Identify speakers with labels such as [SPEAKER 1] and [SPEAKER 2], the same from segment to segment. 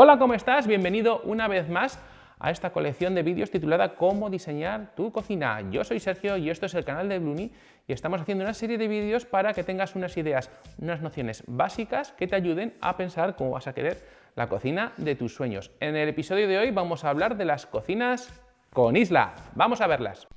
[SPEAKER 1] Hola, ¿cómo estás? Bienvenido una vez más a esta colección de vídeos titulada Cómo diseñar tu cocina. Yo soy Sergio y esto es el canal de Bluni y estamos haciendo una serie de vídeos para que tengas unas ideas, unas nociones básicas que te ayuden a pensar cómo vas a querer la cocina de tus sueños. En el episodio de hoy vamos a hablar de las cocinas con isla. Vamos a verlas.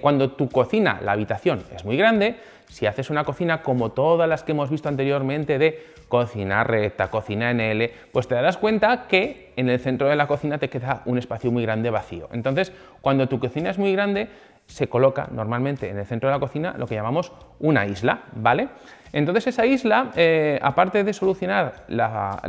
[SPEAKER 1] Cuando tu cocina, la habitación, es muy grande, si haces una cocina como todas las que hemos visto anteriormente de cocina recta, cocina en L, pues te darás cuenta que en el centro de la cocina te queda un espacio muy grande vacío. Entonces, cuando tu cocina es muy grande, se coloca normalmente en el centro de la cocina lo que llamamos una isla, ¿vale? Entonces esa isla, eh, aparte de solucionar la,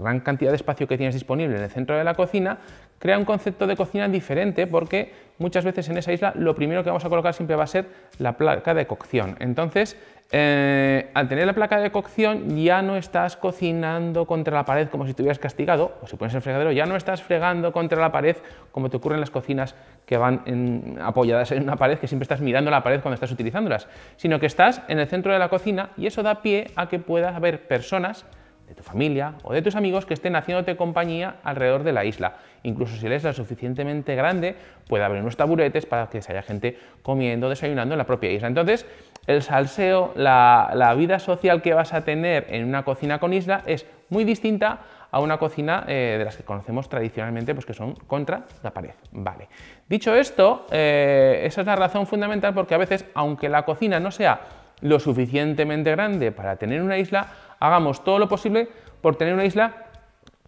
[SPEAKER 1] gran cantidad de espacio que tienes disponible en el centro de la cocina, crea un concepto de cocina diferente porque muchas veces en esa isla lo primero que vamos a colocar siempre va a ser la placa de cocción. Entonces, eh, al tener la placa de cocción ya no estás cocinando contra la pared como si estuvieras castigado, o si pones el fregadero, ya no estás fregando contra la pared como te ocurre en las cocinas que van apoyadas en una pared, que siempre estás mirando la pared cuando estás utilizándolas, sino que estás en el centro de la cocina y eso da pie a que pueda haber personas de tu familia o de tus amigos que estén haciéndote compañía alrededor de la isla. Incluso si la isla es suficientemente grande, puede haber unos taburetes para que se haya gente comiendo, desayunando en la propia isla. Entonces, el salseo, la, vida social que vas a tener en una cocina con isla es muy distinta a una cocina eh, de las que conocemos tradicionalmente, pues que son contra la pared. Vale. Dicho esto, eh, esa es la razón fundamental porque a veces, aunque la cocina no sea lo suficientemente grande para tener una isla, hagamos todo lo posible por tener una isla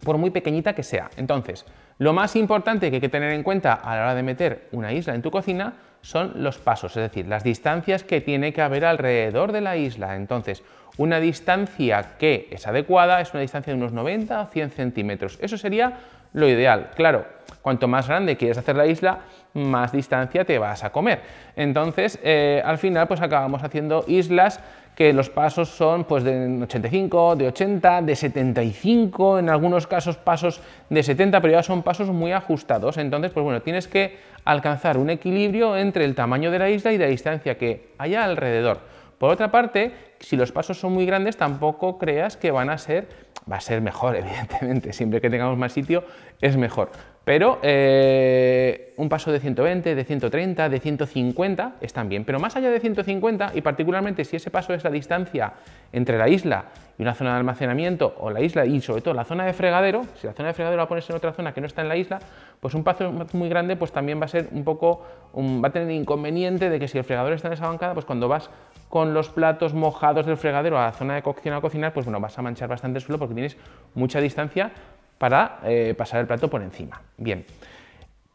[SPEAKER 1] por muy pequeñita que sea. Entonces, lo más importante que hay que tener en cuenta a la hora de meter una isla en tu cocina son los pasos, es decir, las distancias que tiene que haber alrededor de la isla. Entonces, una distancia que es adecuada es una distancia de unos 90 o 100 centímetros. Eso sería lo ideal. Claro, cuanto más grande quieres hacer la isla, más distancia te vas a comer. Entonces, eh, al final, pues acabamos haciendo islas que los pasos son pues de 85, de 80, de 75, en algunos casos pasos de 70, pero ya son pasos muy ajustados. Entonces, pues bueno, tienes que alcanzar un equilibrio entre el tamaño de la isla y la distancia que haya alrededor. Por otra parte, si los pasos son muy grandes, tampoco creas que van a ser, va a ser mejor, evidentemente, siempre que tengamos más sitio es mejor. Pero eh, un paso de 120, de 130, de 150 están bien. Pero más allá de 150, y particularmente si ese paso es la distancia entre la isla y una zona de almacenamiento, o la isla y sobre todo la zona de fregadero, si la zona de fregadero la pones en otra zona que no está en la isla, pues un paso muy grande pues también va a ser un poco, va a tener inconveniente de que si el fregadero está en esa bancada, pues cuando vas con los platos mojados del fregadero a la zona de cocción a cocinar, pues bueno, vas a manchar bastante el suelo porque tienes mucha distancia para eh, pasar el plato por encima. Bien.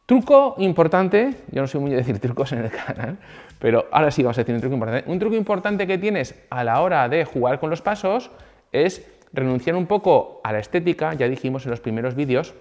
[SPEAKER 1] Truco importante, yo no soy muy de decir trucos en el canal, pero ahora sí vamos a decir un truco importante. Un truco importante que tienes a la hora de jugar con los pasos es renunciar un poco a la estética, ya dijimos en los primeros vídeos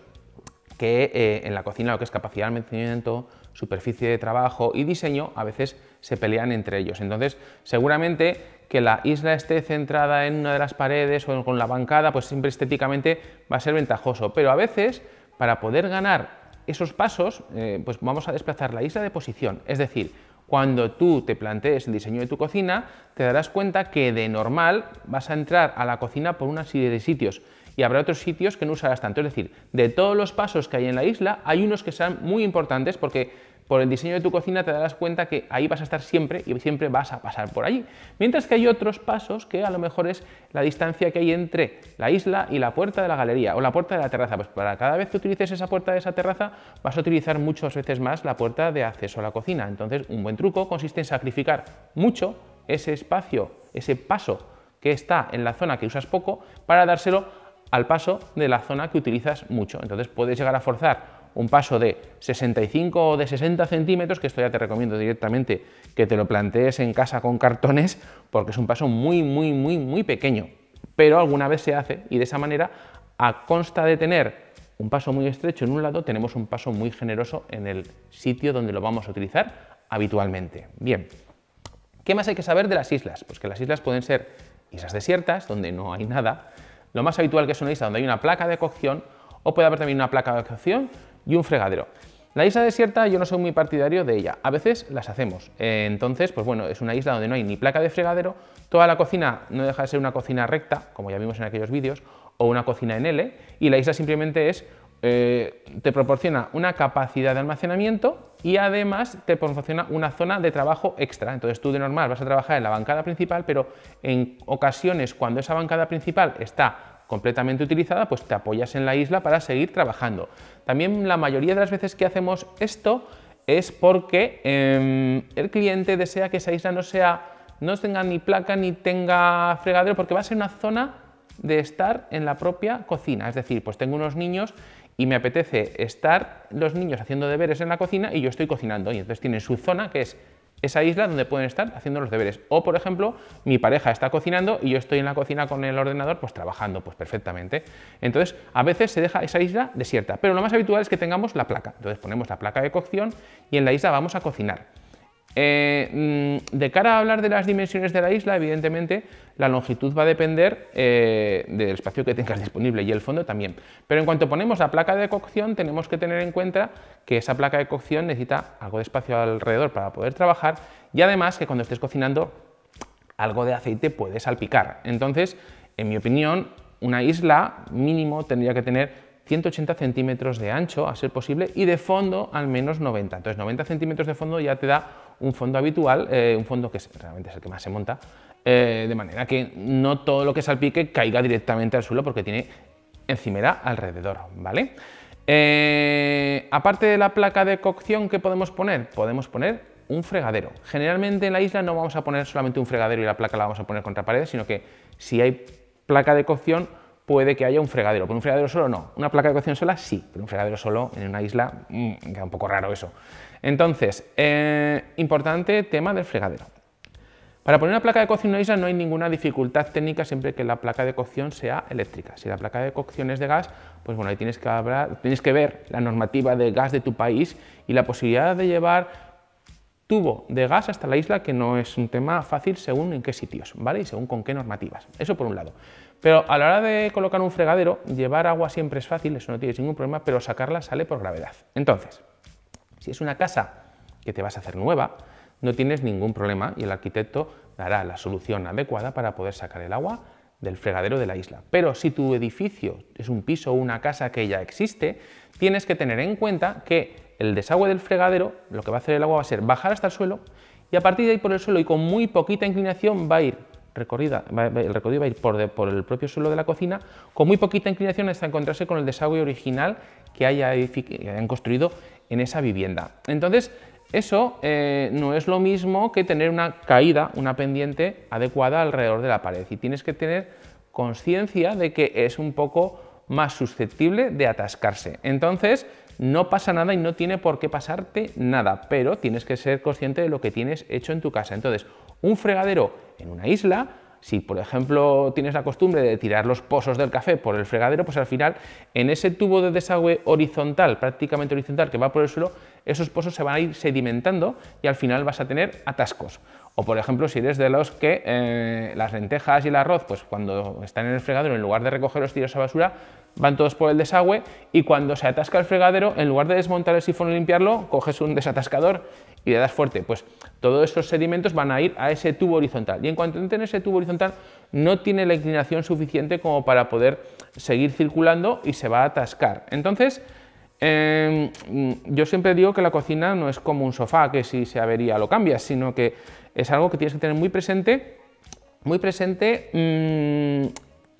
[SPEAKER 1] que eh, en la cocina lo que es capacidad de almacenamiento, superficie de trabajo y diseño a veces se pelean entre ellos. Entonces, seguramente que la isla esté centrada en una de las paredes o con la bancada, pues siempre estéticamente va a ser ventajoso. Pero a veces, para poder ganar esos pasos, eh, pues vamos a desplazar la isla de posición. Es decir, cuando tú te plantees el diseño de tu cocina, te darás cuenta que de normal vas a entrar a la cocina por una serie de sitios y habrá otros sitios que no usarás tanto. Es decir, de todos los pasos que hay en la isla, hay unos que sean muy importantes porque por el diseño de tu cocina te darás cuenta que ahí vas a estar siempre y siempre vas a pasar por allí. Mientras que hay otros pasos que a lo mejor es la distancia que hay entre la isla y la puerta de la galería o la puerta de la terraza. Pues para cada vez que utilices esa puerta de esa terraza vas a utilizar muchas veces más la puerta de acceso a la cocina. Entonces un buen truco consiste en sacrificar mucho ese espacio, ese paso que está en la zona que usas poco para dárselo al paso de la zona que utilizas mucho. Entonces puedes llegar a forzar un paso de 65 o de 60 centímetros, que esto ya te recomiendo directamente que te lo plantees en casa con cartones, porque es un paso muy, muy, muy, muy pequeño, pero alguna vez se hace y de esa manera, a consta de tener un paso muy estrecho en un lado, tenemos un paso muy generoso en el sitio donde lo vamos a utilizar habitualmente. Bien, ¿qué más hay que saber de las islas? Pues que las islas pueden ser islas desiertas, donde no hay nada, lo más habitual que es una isla donde hay una placa de cocción, o puede haber también una placa de cocción y un fregadero. La isla desierta yo no soy muy partidario de ella, a veces las hacemos. Entonces, pues bueno, es una isla donde no hay ni placa de fregadero, toda la cocina no deja de ser una cocina recta, como ya vimos en aquellos vídeos, o una cocina en L, y la isla simplemente es, eh, te proporciona una capacidad de almacenamiento y además te proporciona una zona de trabajo extra. Entonces tú de normal vas a trabajar en la bancada principal, pero en ocasiones cuando esa bancada principal está completamente utilizada, pues te apoyas en la isla para seguir trabajando. También la mayoría de las veces que hacemos esto es porque em, el cliente desea que esa isla no sea no tenga ni placa ni tenga fregadero porque va a ser una zona de estar en la propia cocina. Es decir, pues tengo unos niños y me apetece estar los niños haciendo deberes en la cocina y yo estoy cocinando. Y entonces tienen su zona que es esa isla donde pueden estar haciendo los deberes. O, por ejemplo, mi pareja está cocinando y yo estoy en la cocina con el ordenador, pues trabajando, pues perfectamente. Entonces, a veces se deja esa isla desierta, pero lo más habitual es que tengamos la placa. Entonces ponemos la placa de cocción y en la isla vamos a cocinar. Eh, mm, de cara a hablar de las dimensiones de la isla, evidentemente la longitud va a depender eh, del espacio que tengas disponible y el fondo también. Pero en cuanto ponemos la placa de cocción, tenemos que tener en cuenta que esa placa de cocción necesita algo de espacio alrededor para poder trabajar y además que cuando estés cocinando algo de aceite puede salpicar. Entonces, en mi opinión, una isla mínimo tendría que tener 180 centímetros de ancho, a ser posible, y de fondo al menos 90. Entonces 90 centímetros de fondo ya te da un fondo habitual, eh, un fondo que realmente es el que más se monta, eh, de manera que no todo lo que salpique caiga directamente al suelo porque tiene encimera alrededor, ¿vale? Eh, aparte de la placa de cocción que podemos poner, podemos poner un fregadero. Generalmente en la isla no vamos a poner solamente un fregadero y la placa la vamos a poner contra pared, sino que si hay placa de cocción puede que haya un fregadero. ¿Por un fregadero solo no? ¿Una placa de cocción sola? Sí, pero un fregadero solo en una isla mm, queda un poco raro eso. Entonces, eh, importante tema del fregadero. Para poner una placa de cocción en una isla no hay ninguna dificultad técnica siempre que la placa de cocción sea eléctrica. Si la placa de cocción es de gas, pues bueno, ahí tienes que, hablar, tienes que ver la normativa de gas de tu país y la posibilidad de llevar tubo de gas hasta la isla, que no es un tema fácil según en qué sitios, ¿vale? Y según con qué normativas. Eso por un lado. Pero a la hora de colocar un fregadero, llevar agua siempre es fácil, eso no tienes ningún problema, pero sacarla sale por gravedad. Entonces, si es una casa que te vas a hacer nueva, no tienes ningún problema y el arquitecto dará la solución adecuada para poder sacar el agua del fregadero de la isla. Pero si tu edificio es un piso o una casa que ya existe, tienes que tener en cuenta que el desagüe del fregadero, lo que va a hacer el agua va a ser bajar hasta el suelo y a partir de ahí por el suelo y con muy poquita inclinación va a ir recorrida, el recorrido va a ir por, el propio suelo de la cocina, con muy poquita inclinación hasta encontrarse con el desagüe original que, haya, hayan construido en esa vivienda. Entonces, eso eh, no es lo mismo que tener una caída, una pendiente adecuada alrededor de la pared. Y tienes que tener conciencia de que es un poco más susceptible de atascarse. Entonces, no pasa nada y no tiene por qué pasarte nada, pero tienes que ser consciente de lo que tienes hecho en tu casa. Entonces, un fregadero en una isla, si por ejemplo tienes la costumbre de tirar los pozos del café por el fregadero, pues al final en ese tubo de desagüe horizontal, prácticamente horizontal, que va por el suelo, esos pozos se van a ir sedimentando y al final vas a tener atascos. O por ejemplo, si eres de los que eh, las lentejas y el arroz, pues cuando están en el fregadero, en lugar de recoger los tiros a basura, van todos por el desagüe y cuando se atasca el fregadero, en lugar de desmontar el sifón y limpiarlo, coges un desatascador y le das fuerte. Pues todos estos sedimentos van a ir a ese tubo horizontal. Y en cuanto entre en ese tubo horizontal, no tiene la inclinación suficiente como para poder seguir circulando y se va a atascar. Entonces, em, yo siempre digo que la cocina no es como un sofá que si se avería lo cambias, sino que es algo que tienes que tener muy presente, muy presente mm,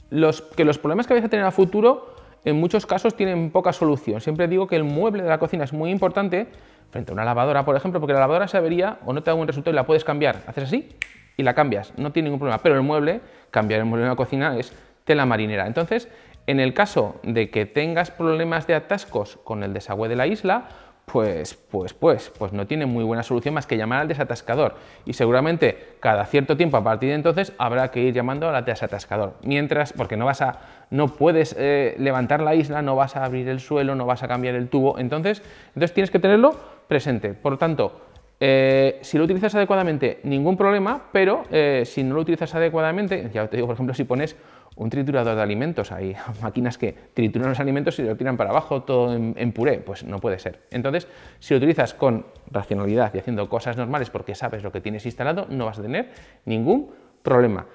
[SPEAKER 1] los, que los problemas que vais a tener a futuro en muchos casos tienen poca solución. Siempre digo que el mueble de la cocina es muy importante frente a una lavadora, por ejemplo, porque la lavadora se avería o no te da un resultado y la puedes cambiar. Haces así y la cambias, no tiene ningún problema. Pero el mueble, cambiar el mueble en la cocina es tela marinera. Entonces, en el caso de que tengas problemas de atascos con el desagüe de la isla, pues, pues, pues, pues no tiene muy buena solución más que llamar al desatascador. Y seguramente cada cierto tiempo a partir de entonces habrá que ir llamando al desatascador. Mientras, porque no vas a, no puedes eh, levantar la isla, no vas a abrir el suelo, no vas a cambiar el tubo. Entonces, entonces tienes que tenerlo presente. Por lo tanto, Eh, si lo utilizas adecuadamente, ningún problema, pero eh, si no lo utilizas adecuadamente, ya te digo, por ejemplo, si pones un triturador de alimentos, hay máquinas que trituran los alimentos y lo tiran para abajo todo en, puré, pues no puede ser. Entonces, si lo utilizas con racionalidad y haciendo cosas normales porque sabes lo que tienes instalado, no vas a tener ningún problema.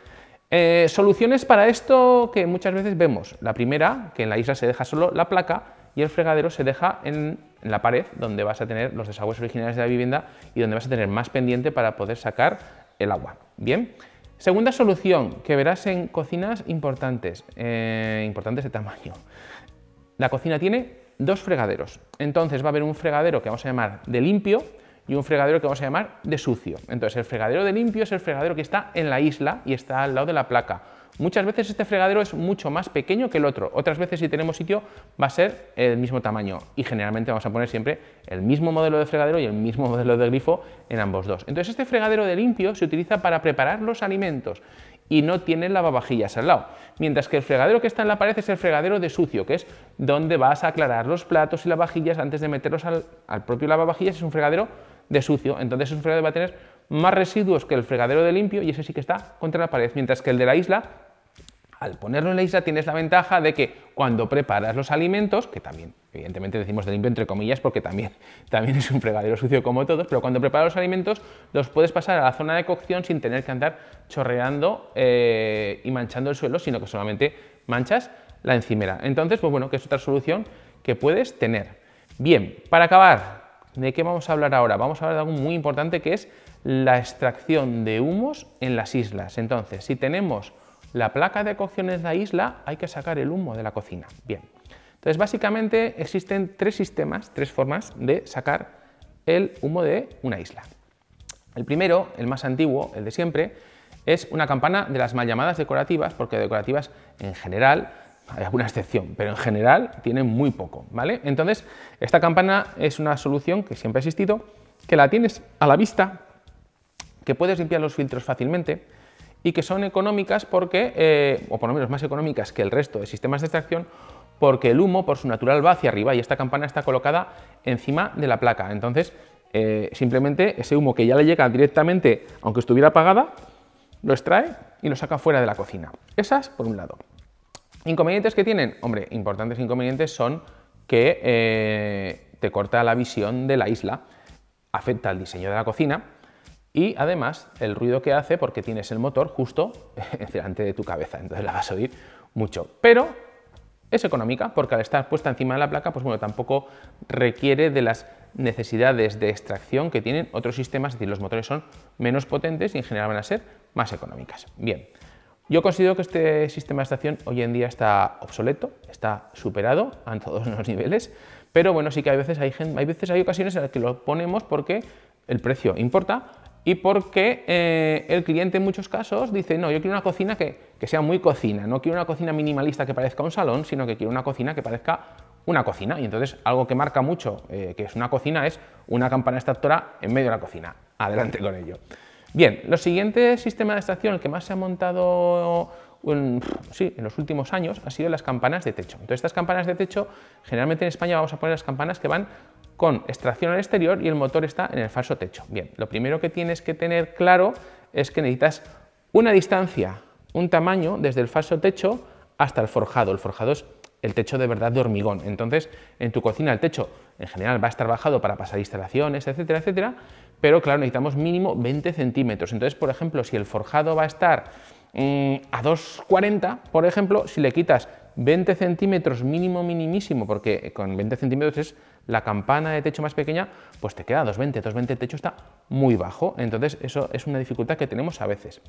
[SPEAKER 1] Eh, soluciones para esto que muchas veces vemos. La primera, que en la isla se deja solo la placa y el fregadero se deja en, la pared donde vas a tener los desagües originales de la vivienda y donde vas a tener más pendiente para poder sacar el agua. Bien. Segunda solución que verás en cocinas importantes, eh, importantes de tamaño. La cocina tiene dos fregaderos. Entonces va a haber un fregadero que vamos a llamar de limpio y un fregadero que vamos a llamar de sucio. Entonces el fregadero de limpio es el fregadero que está en la isla y está al lado de la placa. Muchas veces este fregadero es mucho más pequeño que el otro, otras veces si tenemos sitio va a ser el mismo tamaño y generalmente vamos a poner siempre el mismo modelo de fregadero y el mismo modelo de grifo en ambos dos. Entonces este fregadero de limpio se utiliza para preparar los alimentos y no tiene lavavajillas al lado. Mientras que el fregadero que está en la pared es el fregadero de sucio, que es donde vas a aclarar los platos y lavavajillas antes de meterlos al, al propio lavavajillas. Es un fregadero de sucio, entonces un fregadero va a tener más residuos que el fregadero de limpio y ese sí que está contra la pared, mientras que el de la isla al ponerlo en la isla tienes la ventaja de que cuando preparas los alimentos, que también evidentemente decimos de limpio entre comillas porque también, también es un fregadero sucio como todos, pero cuando preparas los alimentos los puedes pasar a la zona de cocción sin tener que andar chorreando eh, y manchando el suelo, sino que solamente manchas la encimera. Entonces, pues bueno, que es otra solución que puedes tener. Bien, para acabar, ¿de qué vamos a hablar ahora? Vamos a hablar de algo muy importante que es la extracción de humos en las islas. Entonces, si tenemos la placa de cocción en la isla, hay que sacar el humo de la cocina. Bien, entonces básicamente existen tres sistemas, tres formas de sacar el humo de una isla. El primero, el más antiguo, el de siempre, es una campana de las mal llamadas decorativas, porque decorativas en general, hay alguna excepción, pero en general tienen muy poco, ¿vale? Entonces, esta campana es una solución que siempre ha existido, que la tienes a la vista, que puedes limpiar los filtros fácilmente, y que son económicas porque, eh, o por lo menos más económicas que el resto de sistemas de extracción, porque el humo por su natural va hacia arriba y esta campana está colocada encima de la placa. Entonces, eh, simplemente ese humo que ya le llega directamente, aunque estuviera apagada, lo extrae y lo saca fuera de la cocina. Esas por un lado. Inconvenientes que tienen, hombre, importantes inconvenientes son que eh, te corta la visión de la isla, afecta al diseño de la cocina, y además el ruido que hace porque tienes el motor justo delante de tu cabeza, entonces la vas a oír mucho. Pero es económica porque al estar puesta encima de la placa, pues bueno, tampoco requiere de las necesidades de extracción que tienen otros sistemas, es decir, los motores son menos potentes y en general van a ser más económicas. Bien, yo considero que este sistema de extracción hoy en día está obsoleto, está superado a todos los niveles, pero bueno, sí que hay veces hay, hay, veces, hay ocasiones en las que lo ponemos porque el precio importa y porque eh, el cliente en muchos casos dice, no, yo quiero una cocina que, sea muy cocina, no quiero una cocina minimalista que parezca un salón, sino que quiero una cocina que parezca una cocina. Y entonces algo que marca mucho eh, que es una cocina es una campana extractora en medio de la cocina. Adelante con ello. Bien, los siguientes sistemas de extracción, el que más se ha montado en, sí, en los últimos años, ha sido las campanas de techo. Entonces estas campanas de techo, generalmente en España vamos a poner las campanas que van con extracción al exterior y el motor está en el falso techo. Bien, lo primero que tienes que tener claro es que necesitas una distancia, un tamaño desde el falso techo hasta el forjado. El forjado es el techo de verdad de hormigón. Entonces, en tu cocina el techo en general va a estar bajado para pasar instalaciones, etcétera, etcétera, pero claro, necesitamos mínimo 20 centímetros. Entonces, por ejemplo, si el forjado va a estar mm, a 2,40, por ejemplo, si le quitas 20 centímetros mínimo minimísimo, porque con 20 centímetros es la campana de techo más pequeña, pues te queda 220, 220 el techo está muy bajo, entonces eso es una dificultad que tenemos a veces.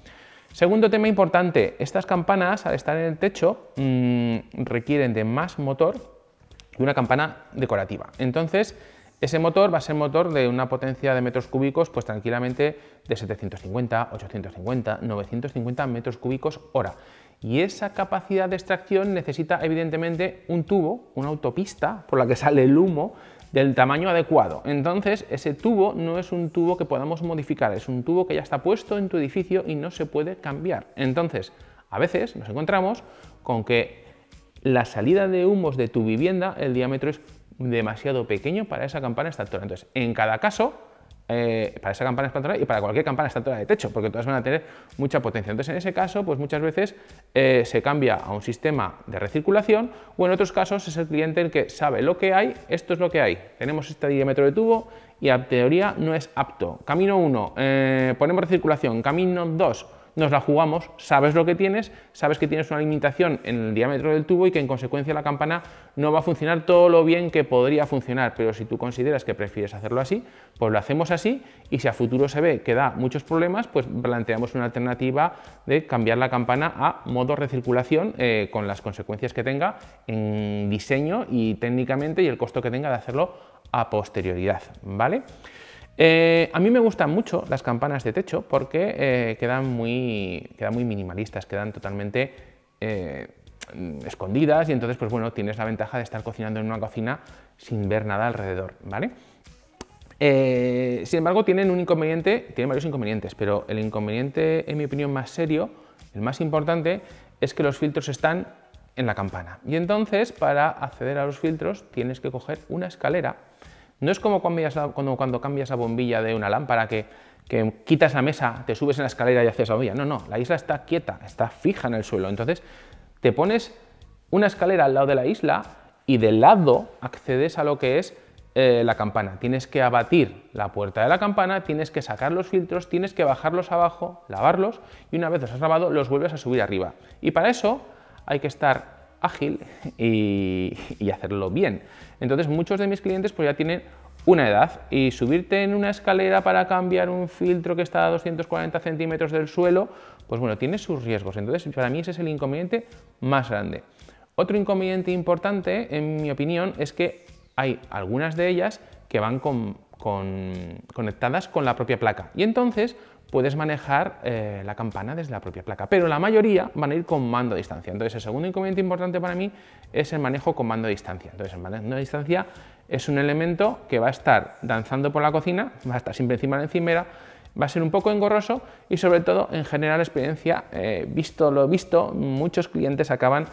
[SPEAKER 1] Segundo tema importante, estas campanas al estar en el techo mm, requieren de más motor que una campana decorativa. Entonces, ese motor va a ser motor de una potencia de metros cúbicos, pues tranquilamente de 750, 850, 950 metros cúbicos hora. Y esa capacidad de extracción necesita evidentemente un tubo, una autopista por la que sale el humo del tamaño adecuado. Entonces, ese tubo no es un tubo que podamos modificar, es un tubo que ya está puesto en tu edificio y no se puede cambiar. Entonces, a veces nos encontramos con que la salida de humos de tu vivienda, el diámetro es demasiado pequeño para esa campana extractora. Entonces, en cada caso, eh, para esa campana extractora y para cualquier campana extractora de techo, porque todas van a tener mucha potencia. Entonces, en ese caso, pues muchas veces eh, se cambia a un sistema de recirculación o en otros casos es el cliente el que sabe lo que hay, esto es lo que hay. Tenemos este diámetro de tubo y a teoría no es apto. Camino 1, eh, ponemos recirculación. Camino 2, nos la jugamos, sabes lo que tienes, sabes que tienes una limitación en el diámetro del tubo y que en consecuencia la campana no va a funcionar todo lo bien que podría funcionar, pero si tú consideras que prefieres hacerlo así, pues lo hacemos así y si a futuro se ve que da muchos problemas, pues planteamos una alternativa de cambiar la campana a modo recirculación eh, con las consecuencias que tenga en diseño y técnicamente y el costo que tenga de hacerlo a posterioridad, ¿vale? Eh, a mí me gustan mucho las campanas de techo porque eh, quedan, muy, quedan muy minimalistas, quedan totalmente eh, escondidas y entonces pues bueno, tienes la ventaja de estar cocinando en una cocina sin ver nada alrededor, ¿vale? sin embargo, tienen un inconveniente, tienen varios inconvenientes, pero el inconveniente, en mi opinión, más serio, el más importante, es que los filtros están en la campana. Y entonces, para acceder a los filtros, tienes que coger una escalera no es como cuando, cambias la bombilla de una lámpara que, quitas la mesa, te subes en la escalera y haces la bombilla. No, no, la isla está quieta, está fija en el suelo. Entonces te pones una escalera al lado de la isla y del lado accedes a lo que es eh, la campana. Tienes que abatir la puerta de la campana, tienes que sacar los filtros, tienes que bajarlos abajo, lavarlos y una vez los has lavado los vuelves a subir arriba. Y para eso hay que estar ágil y, hacerlo bien. Entonces muchos de mis clientes pues ya tienen una edad y subirte en una escalera para cambiar un filtro que está a 240 centímetros del suelo, pues bueno, tiene sus riesgos. Entonces para mí ese es el inconveniente más grande. Otro inconveniente importante, en mi opinión, es que hay algunas de ellas que van conectadas con la propia placa. Y entonces puedes manejar eh, la campana desde la propia placa, pero la mayoría van a ir con mando a distancia. Entonces, el segundo inconveniente importante para mí es el manejo con mando a distancia. Entonces, el mando a distancia es un elemento que va a estar danzando por la cocina, va a estar siempre encima de la encimera, va a ser un poco engorroso y sobre todo en general experiencia, eh, visto lo visto, muchos clientes acaban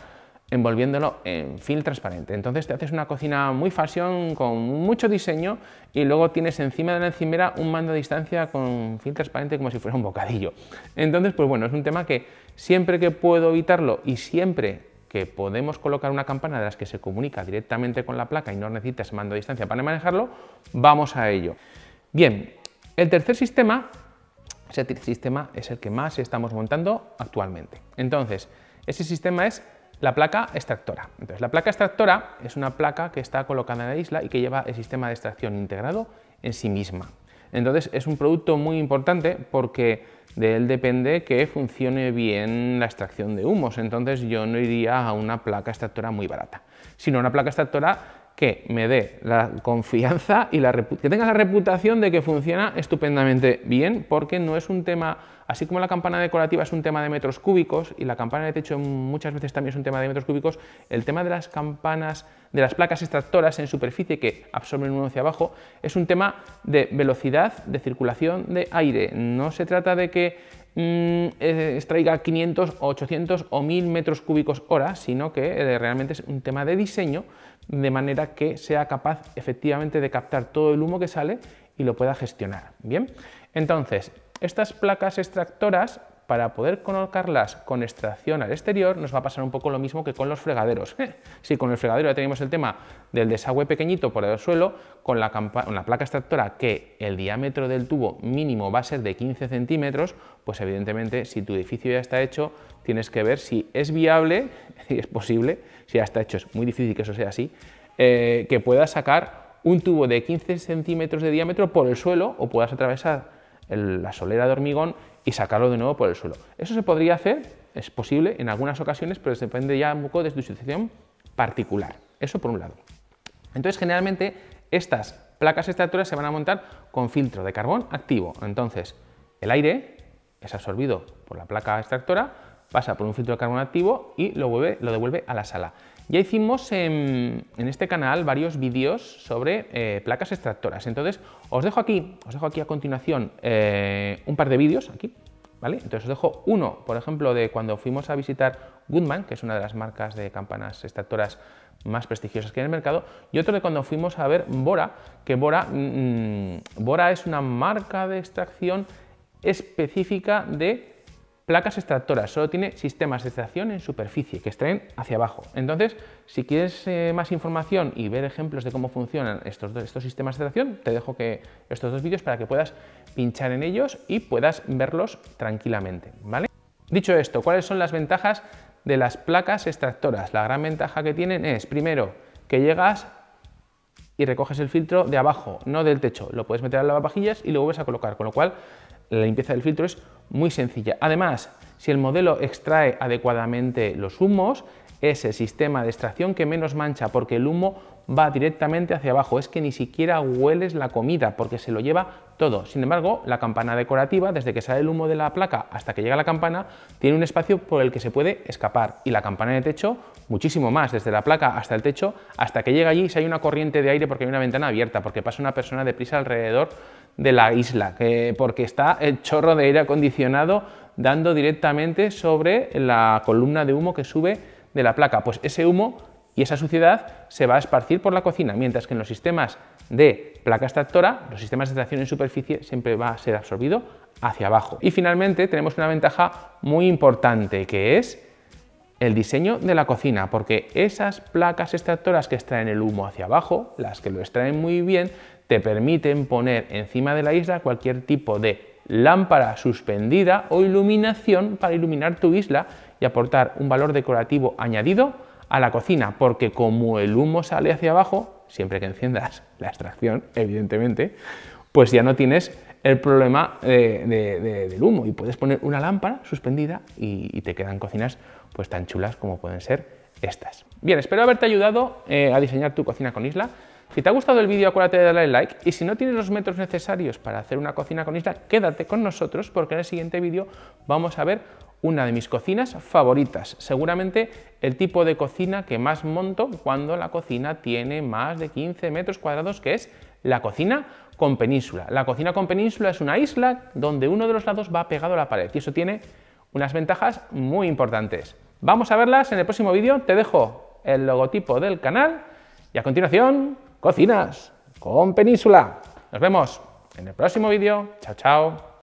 [SPEAKER 1] envolviéndolo en film transparente. Entonces te haces una cocina muy fashion, con mucho diseño y luego tienes encima de la encimera un mando a distancia con film transparente como si fuera un bocadillo. Entonces, pues bueno, es un tema que siempre que puedo evitarlo y siempre que podemos colocar una campana de las que se comunica directamente con la placa y no necesitas mando a distancia para manejarlo, vamos a ello. Bien, el tercer sistema, ese sistema es el que más estamos montando actualmente. Entonces, ese sistema es la placa extractora. Entonces, la placa extractora es una placa que está colocada en la isla y que lleva el sistema de extracción integrado en sí misma. Entonces, es un producto muy importante porque de él depende que funcione bien la extracción de humos. Entonces, yo no iría a una placa extractora muy barata, sino una placa extractora que me dé la confianza y que tenga la reputación de que funciona estupendamente bien, porque no es un tema, así como la campana decorativa es un tema de metros cúbicos y la campana de techo muchas veces también es un tema de metros cúbicos, el tema de las campanas, de las placas extractoras en superficie que absorben uno hacia abajo, es un tema de velocidad de circulación de aire. No se trata de que mm, eh, extraiga 500, 800 o 1000 metros cúbicos hora, sino que eh, realmente es un tema de diseño de manera que sea capaz efectivamente de captar todo el humo que sale y lo pueda gestionar. Bien, entonces, estas placas extractoras para poder colocarlas con extracción al exterior nos va a pasar un poco lo mismo que con los fregaderos. si con el fregadero ya tenemos el tema del desagüe pequeñito por el suelo, con la, placa extractora que el diámetro del tubo mínimo va a ser de 15 centímetros, pues evidentemente si tu edificio ya está hecho, tienes que ver si es viable, si es posible, si ya está hecho, es muy difícil que eso sea así, eh, que puedas sacar un tubo de 15 centímetros de diámetro por el suelo o puedas atravesar la solera de hormigón y sacarlo de nuevo por el suelo. Eso se podría hacer, es posible en algunas ocasiones, pero depende ya un poco de tu situación particular. Eso por un lado. Entonces, generalmente estas placas extractoras se van a montar con filtro de carbón activo. Entonces, el aire es absorbido por la placa extractora, pasa por un filtro de carbón activo y lo devuelve a la sala. Ya hicimos en, este canal varios vídeos sobre eh, placas extractoras, entonces os dejo aquí, os dejo aquí a continuación eh, un par de vídeos, aquí, ¿vale? Entonces os dejo uno, por ejemplo, de cuando fuimos a visitar Goodman, que es una de las marcas de campanas extractoras más prestigiosas que hay en el mercado, y otro de cuando fuimos a ver Bora, que Bora, mm, Bora es una marca de extracción específica de placas extractoras, solo tiene sistemas de extracción en superficie que extraen hacia abajo. Entonces, si quieres eh, más información y ver ejemplos de cómo funcionan estos, estos sistemas de extracción, te dejo que estos dos vídeos para que puedas pinchar en ellos y puedas verlos tranquilamente. ¿vale? Dicho esto, ¿cuáles son las ventajas de las placas extractoras? La gran ventaja que tienen es, primero, que llegas y recoges el filtro de abajo, no del techo. Lo puedes meter al lavavajillas y lo vuelves a colocar, con lo cual la limpieza del filtro es muy sencilla. Además, si el modelo extrae adecuadamente los humos, es el sistema de extracción que menos mancha porque el humo va directamente hacia abajo. Es que ni siquiera hueles la comida porque se lo lleva todo. Sin embargo, la campana decorativa, desde que sale el humo de la placa hasta que llega la campana, tiene un espacio por el que se puede escapar. Y la campana de techo, muchísimo más, desde la placa hasta el techo, hasta que llega allí si hay una corriente de aire porque hay una ventana abierta, porque pasa una persona deprisa alrededor de la isla, porque está el chorro de aire acondicionado dando directamente sobre la columna de humo que sube de la placa. Pues ese humo y esa suciedad se va a esparcir por la cocina, mientras que en los sistemas de placa extractora, los sistemas de extracción en superficie siempre va a ser absorbido hacia abajo. Y finalmente tenemos una ventaja muy importante que es el diseño de la cocina, porque esas placas extractoras que extraen el humo hacia abajo, las que lo extraen muy bien, te permiten poner encima de la isla cualquier tipo de lámpara suspendida o iluminación para iluminar tu isla y aportar un valor decorativo añadido a la cocina, porque como el humo sale hacia abajo, siempre que enciendas la extracción, evidentemente, pues ya no tienes el problema del humo y puedes poner una lámpara suspendida y, te quedan cocinas pues tan chulas como pueden ser estas. Bien, espero haberte ayudado eh, a diseñar tu cocina con isla. Si te ha gustado el vídeo, acuérdate de darle like y si no tienes los metros necesarios para hacer una cocina con isla, quédate con nosotros porque en el siguiente vídeo vamos a ver una de mis cocinas favoritas, seguramente el tipo de cocina que más monto cuando la cocina tiene más de 15 metros cuadrados, que es la cocina con península. La cocina con península es una isla donde uno de los lados va pegado a la pared y eso tiene unas ventajas muy importantes. Vamos a verlas en el próximo vídeo, te dejo el logotipo del canal y a continuación, cocinas con península. Nos vemos en el próximo vídeo. Chao, chao.